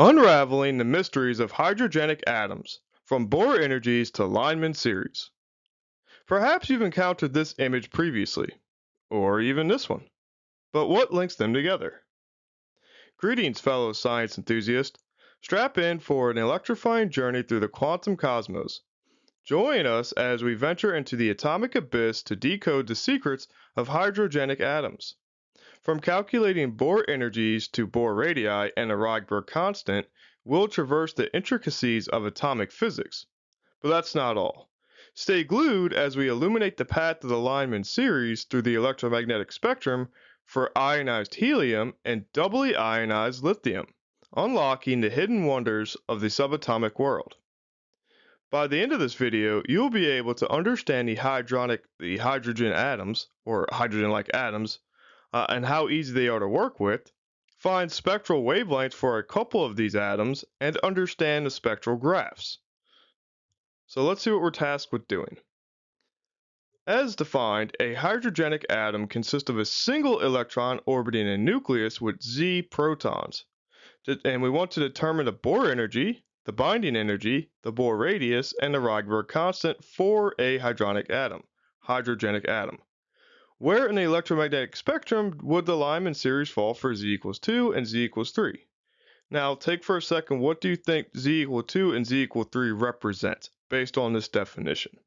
Unraveling the Mysteries of Hydrogenic Atoms from Bohr Energies to Lyman Series. Perhaps you've encountered this image previously, or even this one. But what links them together? Greetings, fellow science enthusiasts. Strap in for an electrifying journey through the quantum cosmos. Join us as we venture into the atomic abyss to decode the secrets of hydrogenic atoms. From calculating Bohr energies to Bohr radii and the Rydberg constant, we'll traverse the intricacies of atomic physics. But that's not all. Stay glued as we illuminate the path of the Lyman series through the electromagnetic spectrum for ionized helium and doubly ionized lithium, unlocking the hidden wonders of the subatomic world. By the end of this video, you'll be able to understand the hydronic, the hydrogen atoms, or hydrogen-like atoms, uh, and how easy they are to work with, find spectral wavelengths for a couple of these atoms, and understand the spectral graphs. So let's see what we're tasked with doing. As defined, a hydrogenic atom consists of a single electron orbiting a nucleus with Z protons. And we want to determine the Bohr energy, the binding energy, the Bohr radius, and the Rydberg constant for a hydronic atom, hydrogenic atom. Where in the electromagnetic spectrum would the Lyman series fall for z equals 2 and z equals 3? Now, take for a second, what do you think z equal 2 and z equal 3 represent based on this definition?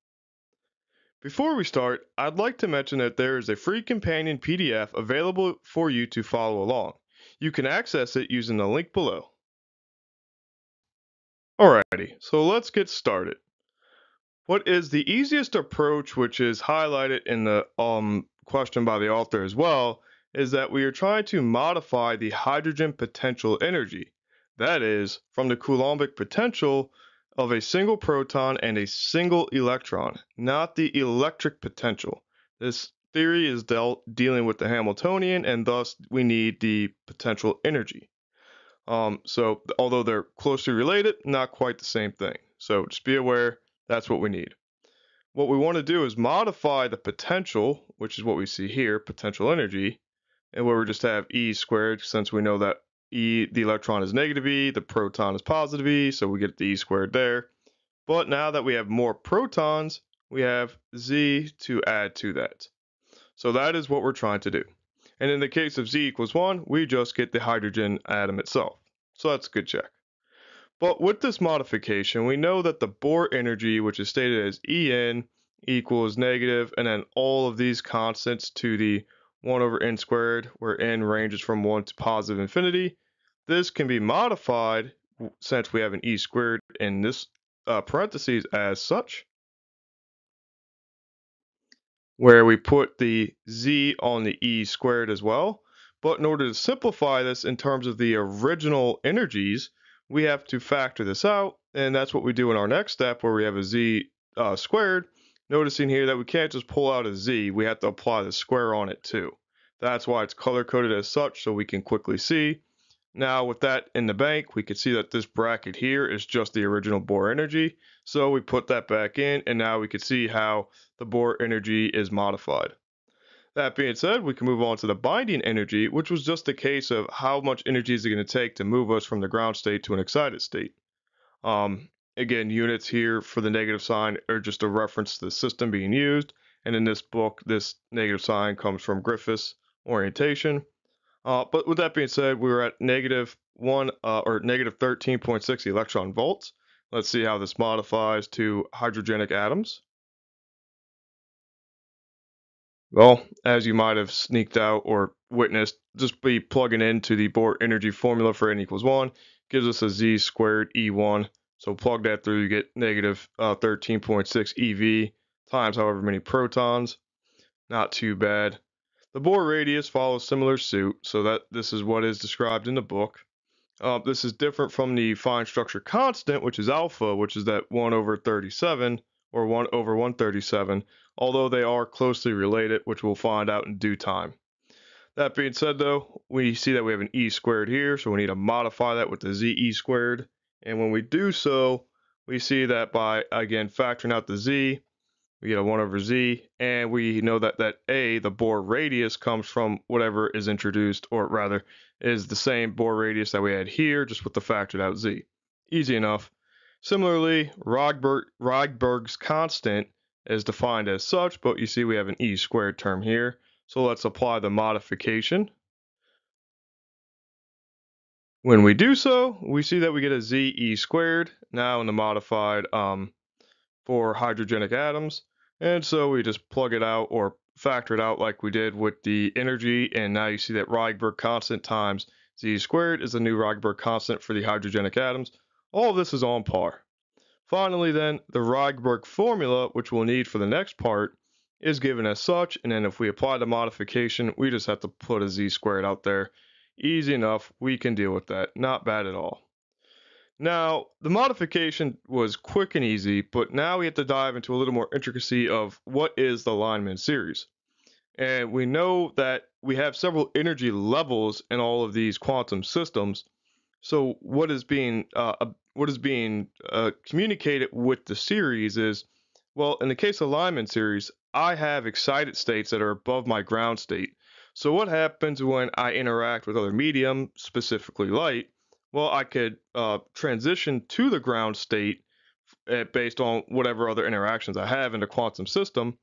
Before we start, I'd like to mention that there is a free companion PDF available for you to follow along. You can access it using the link below. Alrighty, so let's get started. What is the easiest approach, which is highlighted in the um, question by the author as well, is that we are trying to modify the hydrogen potential energy. That is, from the Coulombic potential of a single proton and a single electron, not the electric potential. This theory is dealt, dealing with the Hamiltonian, and thus we need the potential energy. Um, so, although they're closely related, not quite the same thing. So, just be aware that's what we need. What we want to do is modify the potential, which is what we see here, potential energy, and where we just have E squared, since we know that E, the electron is negative E, the proton is positive E, so we get the E squared there. But now that we have more protons, we have Z to add to that. So that is what we're trying to do. And in the case of Z equals 1, we just get the hydrogen atom itself. So that's a good check. But with this modification, we know that the Bohr energy, which is stated as En equals negative, and then all of these constants to the 1 over n squared, where n ranges from 1 to positive infinity. This can be modified since we have an e squared in this uh, parentheses as such, where we put the z on the e squared as well. But in order to simplify this in terms of the original energies, we have to factor this out, and that's what we do in our next step where we have a z uh, squared. Noticing here that we can't just pull out a z, we have to apply the square on it too. That's why it's color coded as such so we can quickly see. Now with that in the bank, we can see that this bracket here is just the original Bohr energy. So we put that back in and now we can see how the Bohr energy is modified. That being said, we can move on to the binding energy, which was just a case of how much energy is it going to take to move us from the ground state to an excited state. Um, again, units here for the negative sign are just a reference to the system being used. And in this book, this negative sign comes from Griffiths orientation. Uh, but with that being said, we were at negative one uh, or negative 13.6 electron volts. Let's see how this modifies to hydrogenic atoms. Well, as you might have sneaked out or witnessed, just be plugging into the Bohr energy formula for n equals 1 gives us a z squared E1. So plug that through, you get negative, uh, 13.6 EV times however many protons. Not too bad. The Bohr radius follows similar suit, so that this is what is described in the book. Uh, this is different from the fine structure constant, which is alpha, which is that 1 over 37 or 1 over 137, although they are closely related, which we'll find out in due time. That being said, though, we see that we have an e squared here, so we need to modify that with the ze squared. And when we do so, we see that by, again, factoring out the z, we get a 1 over z, and we know that that a, the Bohr radius, comes from whatever is introduced, or rather, is the same Bohr radius that we had here, just with the factored out z. Easy enough. Similarly, Rydberg, Rydberg's constant is defined as such, but you see we have an e squared term here. So let's apply the modification. When we do so, we see that we get a z e squared now in the modified um, for hydrogenic atoms. And so we just plug it out or factor it out like we did with the energy. And now you see that Rydberg constant times z squared is the new Rydberg constant for the hydrogenic atoms. All of this is on par. Finally then, the Rydberg formula, which we'll need for the next part, is given as such, and then if we apply the modification, we just have to put a z squared out there. Easy enough, we can deal with that, not bad at all. Now, the modification was quick and easy, but now we have to dive into a little more intricacy of what is the Lyman series. And we know that we have several energy levels in all of these quantum systems. So what is being uh, what is being uh, communicated with the series is, well, in the case of Lyman series, I have excited states that are above my ground state. So what happens when I interact with other medium, specifically light? Well, I could uh, transition to the ground state eh, based on whatever other interactions I have in the quantum system.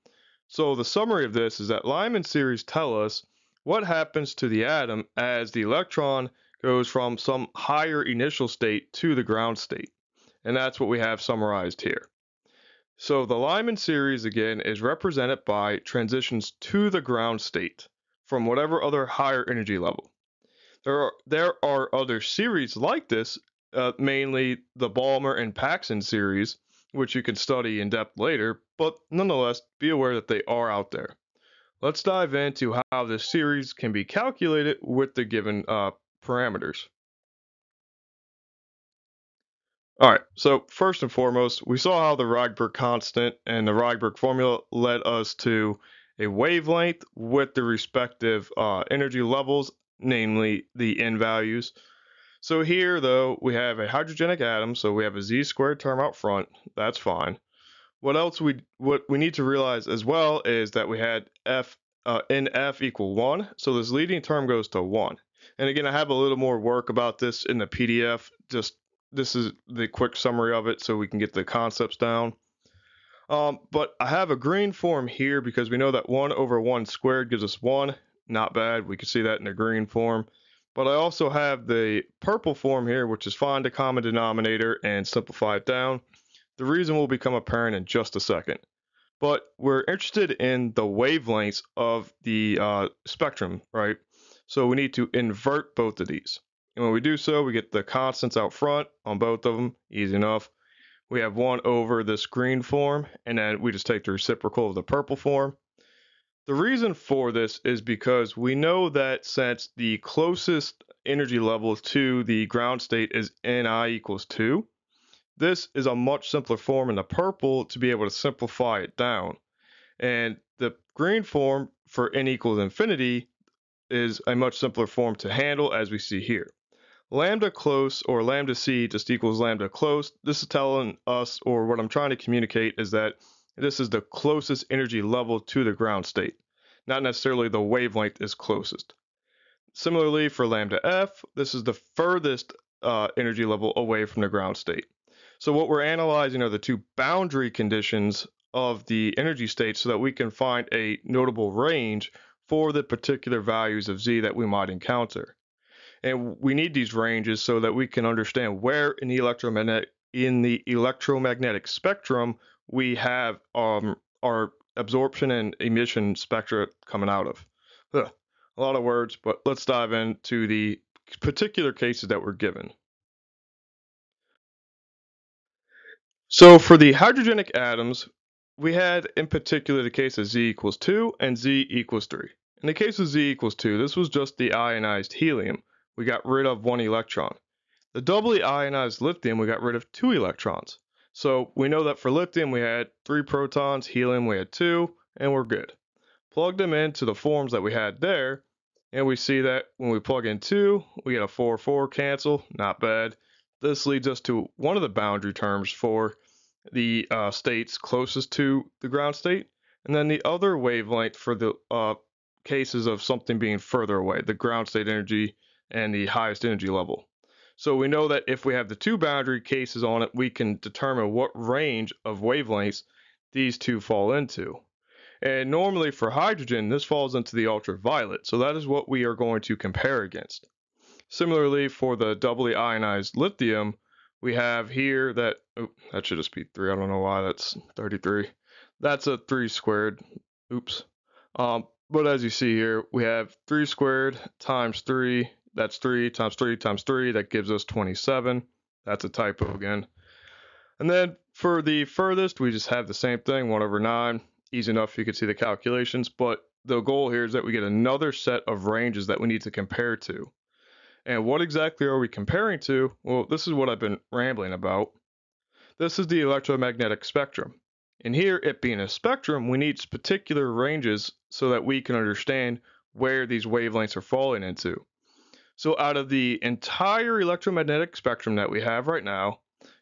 So the summary of this is that Lyman series tell us what happens to the atom as the electron goes from some higher initial state to the ground state. And that's what we have summarized here. So the Lyman series again is represented by transitions to the ground state from whatever other higher energy level. There are there are other series like this, uh, mainly the Balmer and Paschen series, which you can study in depth later, but nonetheless, be aware that they are out there. Let's dive into how this series can be calculated with the given uh, parameters. All right, so first and foremost, we saw how the Rydberg constant and the Rydberg formula led us to a wavelength with the respective uh, energy levels, namely the n values. So here, though, we have a hydrogenic atom, so we have a z squared term out front. That's fine. What else we what we need to realize as well is that we had f uh, nf equal one, so this leading term goes to one. And again, I have a little more work about this in the PDF. Just this is the quick summary of it so we can get the concepts down. Um, but I have a green form here because we know that 1 over 1 squared gives us 1. Not bad. We can see that in the green form. But I also have the purple form here, which is find a common denominator and simplify it down. The reason will become apparent in just a second. But we're interested in the wavelengths of the uh, spectrum, right? So we need to invert both of these. And when we do so, we get the constants out front on both of them, easy enough. We have 1 over this green form, and then we just take the reciprocal of the purple form. The reason for this is because we know that since the closest energy level to the ground state is Ni equals 2, this is a much simpler form in the purple to be able to simplify it down. And the green form for n equals infinity is a much simpler form to handle as we see here. Lambda close or lambda c just equals lambda close. This is telling us, or what I'm trying to communicate is that this is the closest energy level to the ground state, not necessarily the wavelength is closest. Similarly for lambda f, this is the furthest uh, energy level away from the ground state. So what we're analyzing are the two boundary conditions of the energy state so that we can find a notable range for the particular values of z that we might encounter. And we need these ranges so that we can understand where in the electromagnetic in the electromagnetic spectrum we have um, our absorption and emission spectra coming out of. Ugh, a lot of words, but let's dive into the particular cases that were given. So for the hydrogenic atoms, we had in particular the case of z equals 2 and z equals 3. In the case of Z equals 2, this was just the ionized helium. We got rid of one electron. The doubly ionized lithium, we got rid of two electrons. So we know that for lithium, we had three protons, helium, we had two, and we're good. Plug them into the forms that we had there, and we see that when we plug in two, we get a 4 4 cancel, not bad. This leads us to one of the boundary terms for the uh, states closest to the ground state, and then the other wavelength for the uh, cases of something being further away, the ground state energy and the highest energy level. So we know that if we have the two boundary cases on it, we can determine what range of wavelengths these two fall into. And normally for hydrogen, this falls into the ultraviolet, so that is what we are going to compare against. Similarly, for the doubly ionized lithium, we have here that, oh, that should just be 3. I don't know why that's 33. That's a 3 squared. Oops. Um, but as you see here, we have 3 squared times 3. That's 3 times 3 times 3. That gives us 27. That's a typo again. And then for the furthest, we just have the same thing, 1 over 9 easy enough. You can see the calculations, but the goal here is that we get another set of ranges that we need to compare to. And what exactly are we comparing to? Well, this is what I've been rambling about. This is the electromagnetic spectrum. And here, it being a spectrum, we need particular ranges so that we can understand where these wavelengths are falling into. So out of the entire electromagnetic spectrum that we have right now,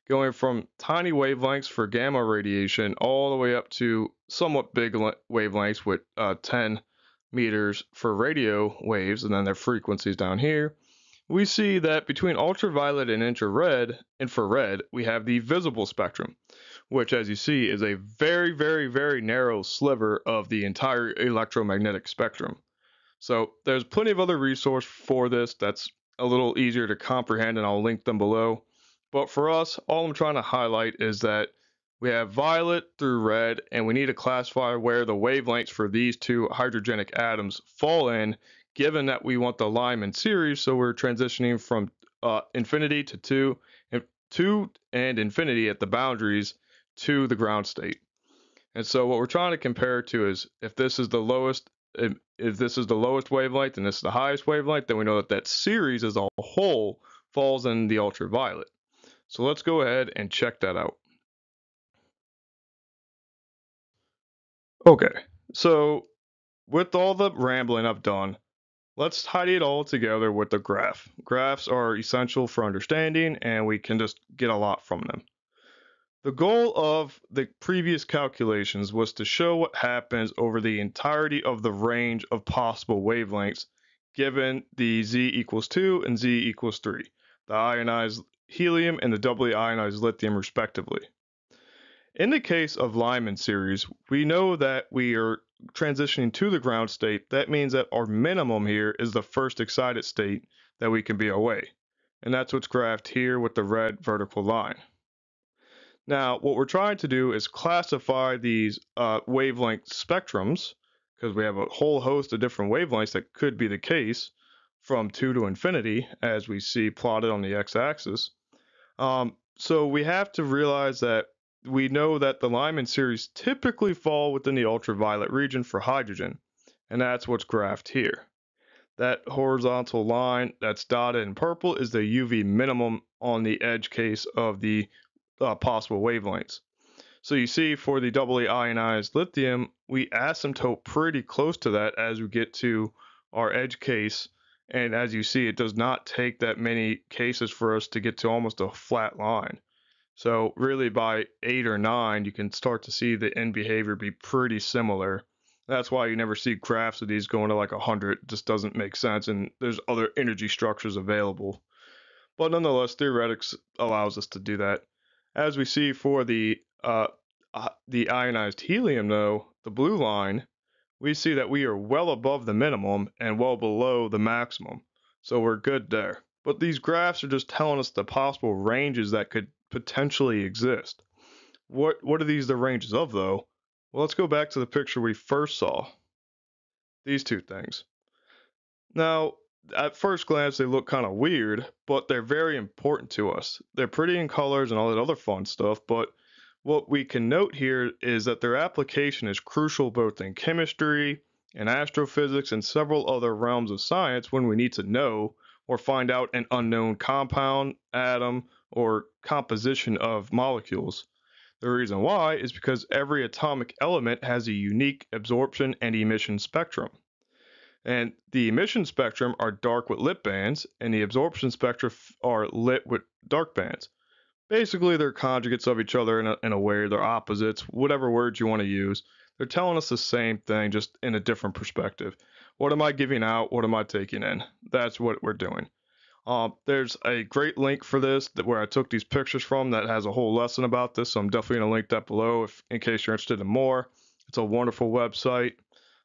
going from tiny wavelengths for gamma radiation all the way up to somewhat big wavelengths with uh, 10 meters for radio waves and then their frequencies down here, we see that between ultraviolet and infrared, infrared, we have the visible spectrum, which as you see is a very, very, very narrow sliver of the entire electromagnetic spectrum. So there's plenty of other resource for this that's a little easier to comprehend and I'll link them below. But for us, all I'm trying to highlight is that we have violet through red, and we need to classify where the wavelengths for these two hydrogenic atoms fall in, given that we want the Lyman series, so we're transitioning from uh, infinity to 2, and 2 and infinity at the boundaries to the ground state. And so what we're trying to compare to is if this is the lowest if this is the lowest wavelength and this is the highest wavelength, then we know that that series as a whole falls in the ultraviolet. So let's go ahead and check that out. Okay, so with all the rambling I've done, let's tidy it all together with the graph. Graphs are essential for understanding and we can just get a lot from them. The goal of the previous calculations was to show what happens over the entirety of the range of possible wavelengths given the Z equals 2 and Z equals 3, the ionized helium and the doubly ionized lithium respectively. In the case of Lyman series, we know that we are transitioning to the ground state. That means that our minimum here is the first excited state that we can be away. And that's what's graphed here with the red vertical line. Now, what we're trying to do is classify these uh, wavelength spectrums, because we have a whole host of different wavelengths that could be the case from 2 to infinity, as we see plotted on the x-axis. Um, so we have to realize that we know that the Lyman series typically fall within the ultraviolet region for hydrogen, and that's what's graphed here. That horizontal line that's dotted in purple is the UV minimum on the edge case of the uh, possible wavelengths. So you see for the doubly ionized lithium, we asymptote pretty close to that as we get to our edge case and as you see, it does not take that many cases for us to get to almost a flat line. So really by eight or nine, you can start to see the end behavior be pretty similar. That's why you never see graphs of these going to like 100. It just doesn't make sense. And there's other energy structures available. But nonetheless, theoretics allows us to do that. As we see for the uh, uh, the ionized helium, though, the blue line, we see that we are well above the minimum and well below the maximum. So we're good there. But these graphs are just telling us the possible ranges that could potentially exist. What what are these the ranges of though? Well, let's go back to the picture we first saw. These two things. Now, at first glance, they look kind of weird, but they're very important to us. They're pretty in colors and all that other fun stuff, but what we can note here is that their application is crucial both in chemistry and astrophysics and several other realms of science when we need to know or find out an unknown compound, atom, or composition of molecules. The reason why is because every atomic element has a unique absorption and emission spectrum. And the emission spectrum are dark with lit bands, and the absorption spectra are lit with dark bands. Basically, they're conjugates of each other in a, in a way, they're opposites, whatever words you want to use. They're telling us the same thing, just in a different perspective. What am I giving out? What am I taking in? That's what we're doing. Um, there's a great link for this that where I took these pictures from that has a whole lesson about this. So I'm definitely to link that below if in case you're interested in more. It's a wonderful website.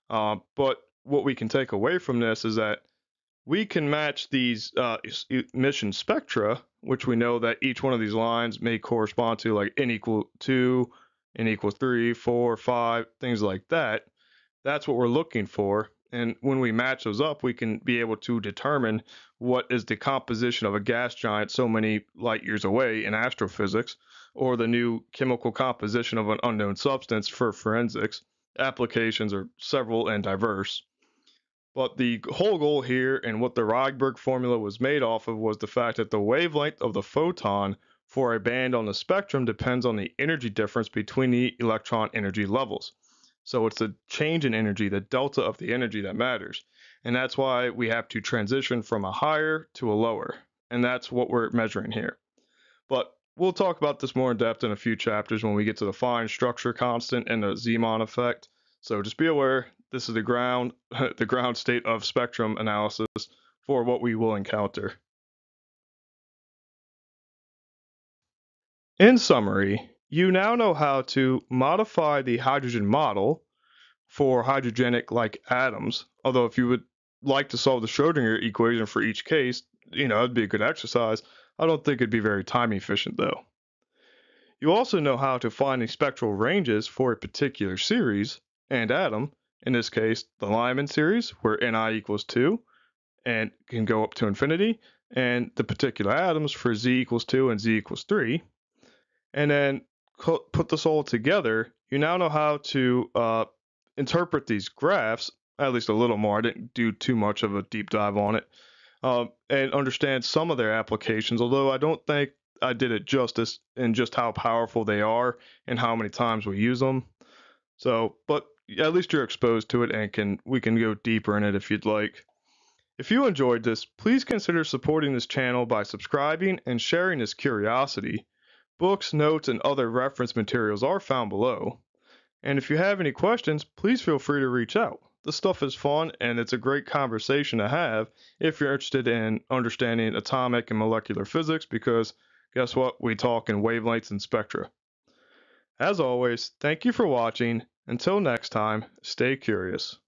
Uh, but what we can take away from this is that we can match these uh, emission spectra, which we know that each one of these lines may correspond to like n equal 2, n equal three, four, five, things like that. That's what we're looking for. And when we match those up, we can be able to determine what is the composition of a gas giant so many light years away in astrophysics, or the new chemical composition of an unknown substance for forensics. Applications are several and diverse. But the whole goal here and what the Rydberg formula was made off of was the fact that the wavelength of the photon for a band on the spectrum depends on the energy difference between the electron energy levels. So it's the change in energy, the delta of the energy that matters. And that's why we have to transition from a higher to a lower. And that's what we're measuring here. But we'll talk about this more in depth in a few chapters when we get to the fine structure constant and the Zeeman effect. So just be aware this is the ground the ground state of spectrum analysis for what we will encounter. In summary, you now know how to modify the hydrogen model for hydrogenic like atoms. Although if you would like to solve the Schrodinger equation for each case, you know, it'd be a good exercise. I don't think it'd be very time efficient though. You also know how to find the spectral ranges for a particular series and atom, in this case, the Lyman series, where Ni equals 2 and can go up to infinity, and the particular atoms for Z equals 2 and Z equals 3. And then put this all together, you now know how to uh, interpret these graphs, at least a little more. I didn't do too much of a deep dive on it, um, and understand some of their applications, although I don't think I did it justice in just how powerful they are and how many times we use them. So, but at least you're exposed to it and can we can go deeper in it if you'd like. If you enjoyed this, please consider supporting this channel by subscribing and sharing this curiosity. Books, notes, and other reference materials are found below. And if you have any questions, please feel free to reach out. This stuff is fun and it's a great conversation to have if you're interested in understanding atomic and molecular physics because guess what? We talk in wavelengths and spectra. As always, thank you for watching. Until next time, stay curious.